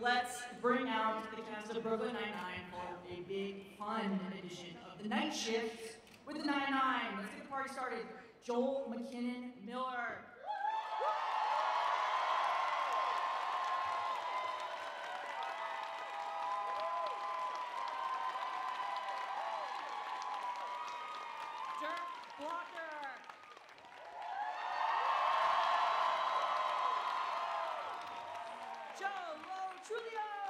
let's bring out the cast of Brooklyn Nine-Nine for a big, fun edition of The Night Shift with the Nine-Nine. Let's get the party started. Joel McKinnon Miller. Blocker. Joe Lo Truglio.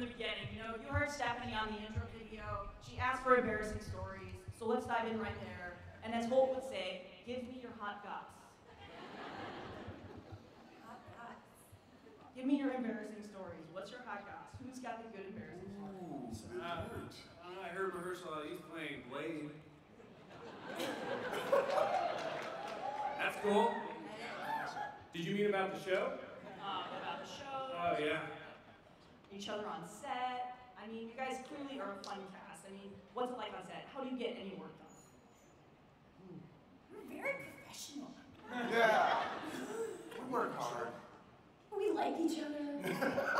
From the beginning. You know, you heard Stephanie on the intro video. She asked for embarrassing stories. So let's dive in right there. And as Holt would say, give me your hot guts. Hot guts. Give me your embarrassing stories. What's your hot guts? Who's got the good embarrassing stories? Uh, I heard Mahershala, he's playing Blade. That's cool. Did you mean about the show? Um, about the show, Oh, yeah. Each other on set. I mean, you guys clearly are a fun cast. I mean, what's it like on set? How do you get any work done? We're very professional. Yeah. We work hard. We like each other.